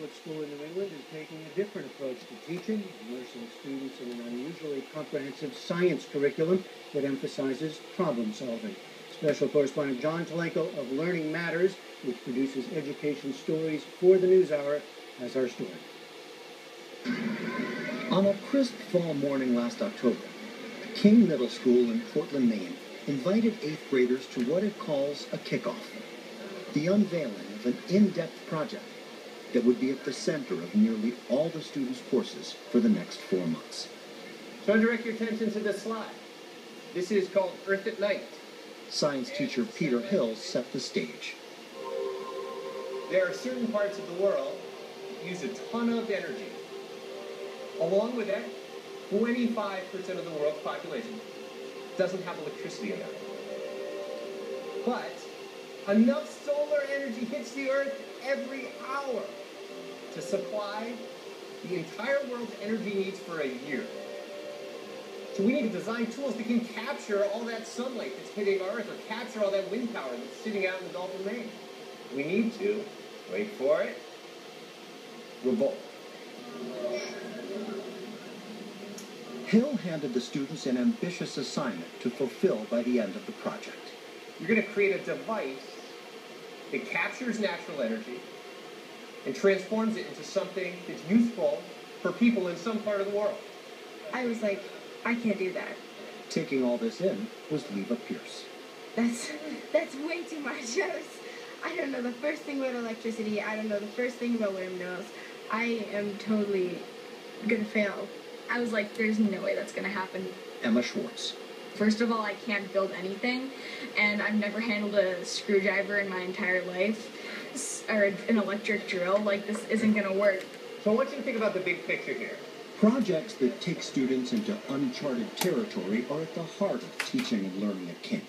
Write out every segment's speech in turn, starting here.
public school in New England is taking a different approach to teaching, immersing students in an unusually comprehensive science curriculum that emphasizes problem solving. Special correspondent John Tulenko of Learning Matters, which produces education stories for the NewsHour, has our story. On a crisp fall morning last October, King Middle School in Portland, Maine invited eighth graders to what it calls a kickoff, the unveiling of an in-depth project that would be at the center of nearly all the students' courses for the next four months. So direct your attention to this slide. This is called Earth at Night. Science teacher Peter Hill set the stage. There are certain parts of the world that use a ton of energy. Along with that, 25% of the world's population doesn't have electricity enough. But enough solar energy hits the Earth every hour to supply the entire world's energy needs for a year. So we need to design tools that can capture all that sunlight that's hitting Earth or capture all that wind power that's sitting out in the Gulf of Maine. We need to, wait for it, revolt. Hill handed the students an ambitious assignment to fulfill by the end of the project. You're going to create a device that captures natural energy and transforms it into something that's useful for people in some part of the world. I was like, I can't do that. Taking all this in was Leva Pierce. That's that's way too much. I was, I don't know the first thing about electricity. I don't know the first thing about windmills. I am totally gonna fail. I was like, there's no way that's gonna happen. Emma Schwartz. First of all, I can't build anything, and I've never handled a screwdriver in my entire life, or an electric drill. Like, this isn't gonna work. So I want you to think about the big picture here. Projects that take students into uncharted territory are at the heart of teaching and learning at King.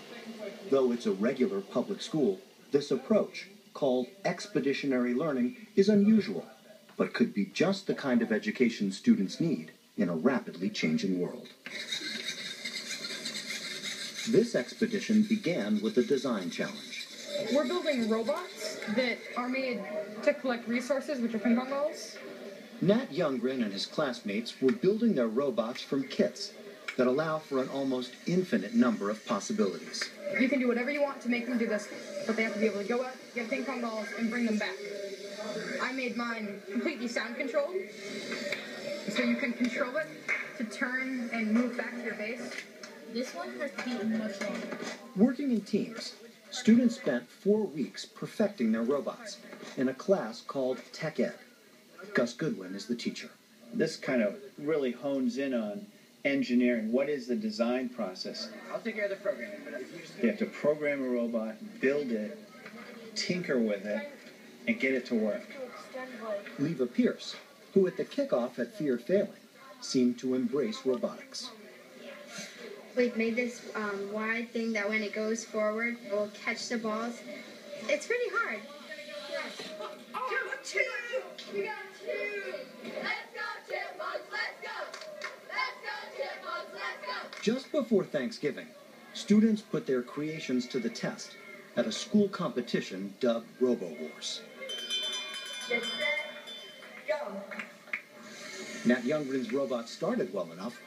Though it's a regular public school, this approach, called expeditionary learning, is unusual, but could be just the kind of education students need in a rapidly changing world. This expedition began with a design challenge. We're building robots that are made to collect resources, which are ping pong balls. Nat Youngren and his classmates were building their robots from kits that allow for an almost infinite number of possibilities. You can do whatever you want to make them do this, but they have to be able to go up, get ping pong balls, and bring them back. I made mine completely sound controlled, so you can control it to turn and move back to your base. This one has to be much longer. Working in teams, students spent four weeks perfecting their robots in a class called Tech Ed. Gus Goodwin is the teacher. This kind of really hones in on engineering. What is the design process? I'll take care of the programming, but if you just You have to program a robot, build it, tinker with it, and get it to work. Leva Pierce, who at the kickoff had feared failing, seemed to embrace robotics. We've made this um, wide thing that when it goes forward, it will catch the balls. It's pretty hard. Two, we got two. Let's go, chipmunks, let's go. Let's go, chipmunks, let's go. Just before Thanksgiving, students put their creations to the test at a school competition dubbed Robo Wars. Set, go. Nat Youngren's robot started well enough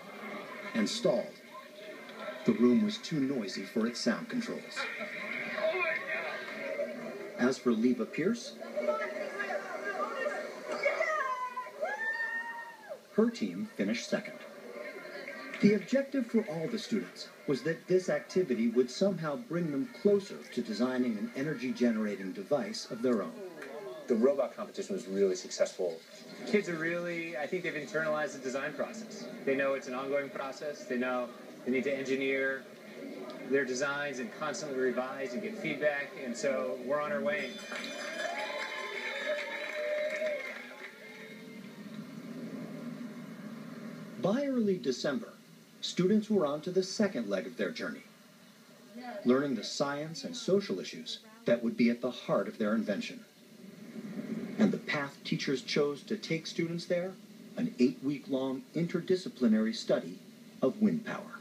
and stalled. The room was too noisy for its sound controls. As for Leva Pierce, her team finished second. The objective for all the students was that this activity would somehow bring them closer to designing an energy generating device of their own. the robot competition was really successful. Kids are really, I think they've internalized the design process. They know it's an ongoing process. They know they need to engineer their designs and constantly revise and get feedback. And so we're on our way. By early December, students were on to the second leg of their journey, learning the science and social issues that would be at the heart of their invention. And the path teachers chose to take students there, an eight-week-long interdisciplinary study of wind power.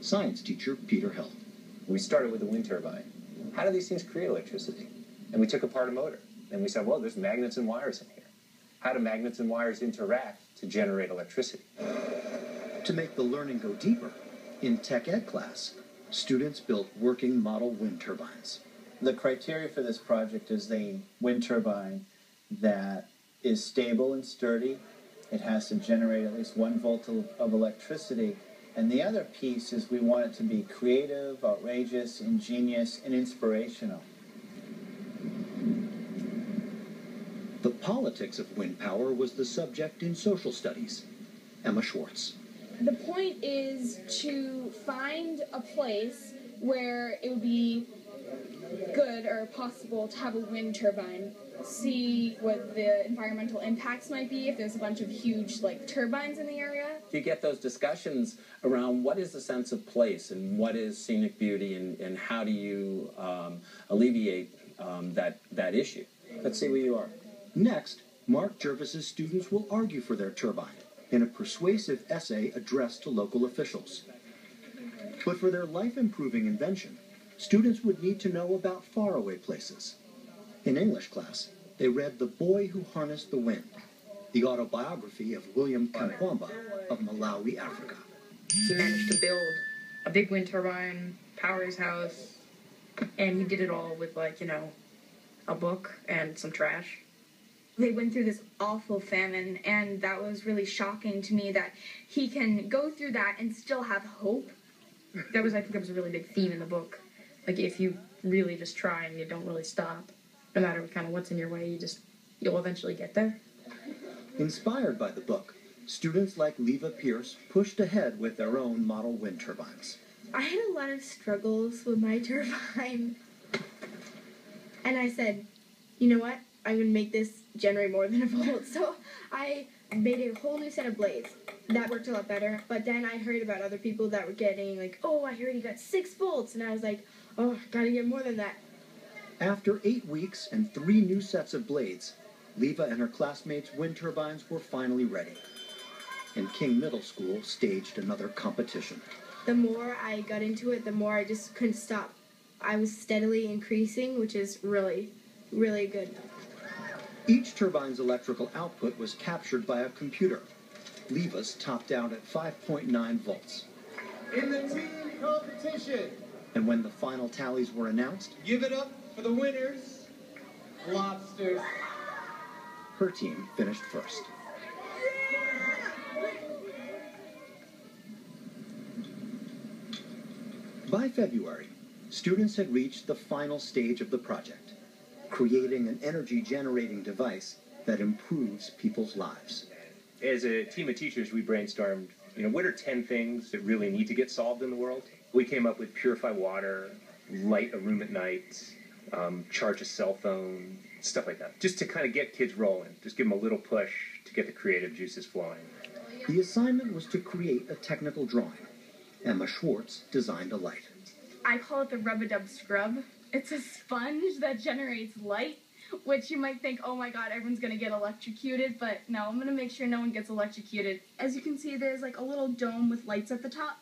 Science teacher Peter Hill. We started with a wind turbine. How do these things create electricity? And we took apart a motor. And we said, well, there's magnets and wires in here. How do magnets and wires interact to generate electricity? To make the learning go deeper, in Tech Ed class, students built working model wind turbines. The criteria for this project is a wind turbine that is stable and sturdy. It has to generate at least one volt of electricity. And the other piece is we want it to be creative, outrageous, ingenious, and inspirational. The politics of wind power was the subject in social studies. Emma Schwartz. The point is to find a place where it would be good or possible to have a wind turbine. See what the environmental impacts might be if there's a bunch of huge like turbines in the area. You get those discussions around what is the sense of place and what is scenic beauty and, and how do you um, alleviate um, that, that issue. Let's see where you are. Next, Mark Jervis's students will argue for their turbine in a persuasive essay addressed to local officials. But for their life improving invention, students would need to know about faraway places. In English class, they read The Boy Who Harnessed the Wind, the autobiography of William Kamkwamba of Malawi, Africa. He managed to build a big wind turbine, power his house, and he did it all with like, you know, a book and some trash. they went through this awful famine and that was really shocking to me that he can go through that and still have hope That was I think that was a really big theme in the book. Like if you really just try and you don't really stop, no matter what kind of what's in your way, you just you'll eventually get there. Inspired by the book, students like Leva Pierce pushed ahead with their own model wind turbines. i had a lot of struggles with my turbine. And i said you know what? I'm going to make this generate more than a volt. So i made a whole new set of blades. That worked a lot better. But then i heard about other people that were getting like oh i heard you got six volts. And i was like oh I gotta get more than that After eight weeks and three new sets of blades, Leva and her classmates' wind turbines were finally ready. And King Middle School staged another competition. the more I got into it, the more I just couldn't stop. I was steadily increasing, which is really, really good. Each turbine's electrical output was captured by a computer. Leva's topped out at 5.9 volts. In the team competition, And when the final tallies were announced, give it up for the winners, lobsters. her team finished first. By February, students had reached the final stage of the project, creating an energy generating device that improves people's lives. As a team of teachers, we brainstormed, you know, what are 10 things that really need to get solved in the world? We came up with purify water, light a room at night, um, charge a cell phone, stuff like that. Just to kind of get kids rolling, just give them a little push to get the creative juices flowing. The assignment was to create a technical drawing. Emma Schwartz designed a light. I call it the rub-a-dub scrub. It's a sponge that generates light, which you might think, oh my god, everyone's gonna get electrocuted, but no, I'm gonna make sure no one gets electrocuted. As you can see, there's like a little dome with lights at the top.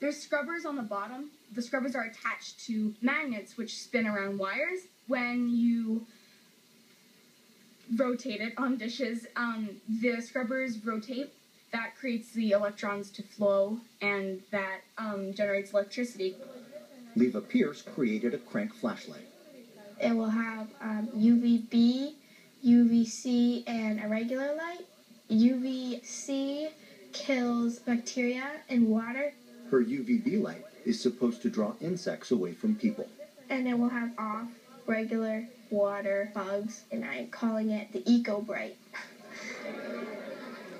There's scrubbers on the bottom. The scrubbers are attached to magnets which spin around wires. When you rotate it on dishes, um, the scrubbers rotate. That creates the electrons to flow, and that um, generates electricity. Leva Pierce created a crank flashlight. It will have um, UVB, UVC, and a regular light. UVC kills bacteria in water, Her UVB light is supposed to draw insects away from people. and it will have off, regular, water, bugs, and I'm calling it the Eco Bright.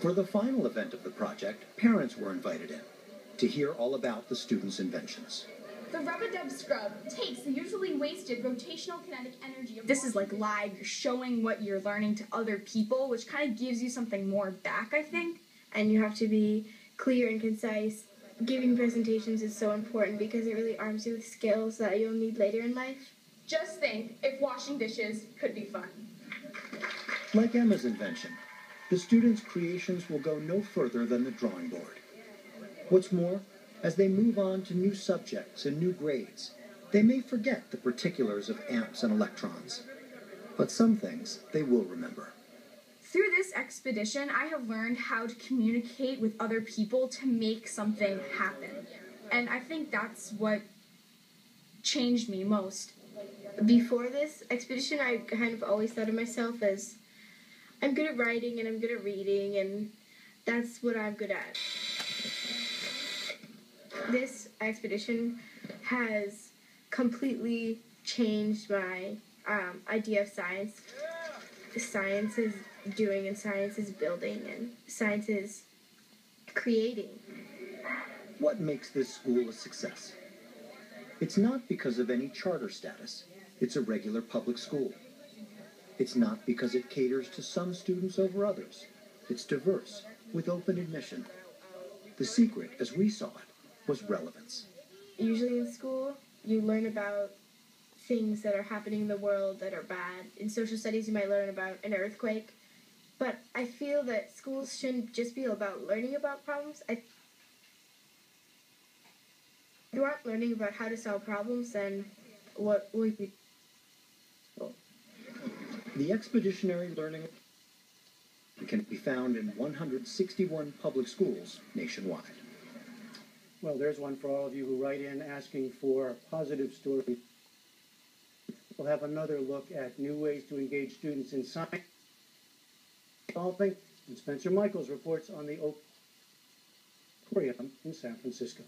For the final event of the project, parents were invited in to hear all about the students' inventions. The rub-a-dub scrub takes the usually wasted rotational kinetic energy of This is like live. You're showing what you're learning to other people, which kind of gives you something more back, I think. And you have to be clear and concise. Giving presentations is so important because it really arms you with skills that you'll need later in life. Just think if washing dishes could be fun. Like Emma's invention, the students' creations will go no further than the drawing board. What's more, as they move on to new subjects and new grades, they may forget the particulars of amps and electrons. But some things they will remember. Through this expedition, I have learned how to communicate with other people to make something happen. And I think that's what changed me most. Before this expedition, I kind of always thought of myself as I'm good at writing and I'm good at reading, and that's what I'm good at. This expedition has completely changed my um, idea of science. Science is doing, and science is building, and science is creating. What makes this school a success? It's not because of any charter status. It's a regular public school. It's not because it caters to some students over others. It's diverse, with open admission. The secret, as we saw it, was relevance. Usually in school, you learn about things that are happening in the world that are bad. In social studies, you might learn about an earthquake. But I feel that schools shouldn't just be about learning about problems. I if you aren't learning about how to solve problems, then what will you The expeditionary learning can be found in 161 public schools nationwide. Well, there's one for all of you who write in asking for positive stories. We'll have another look at new ways to engage students in science, and Spencer Michaels reports on the Aquarium in San Francisco.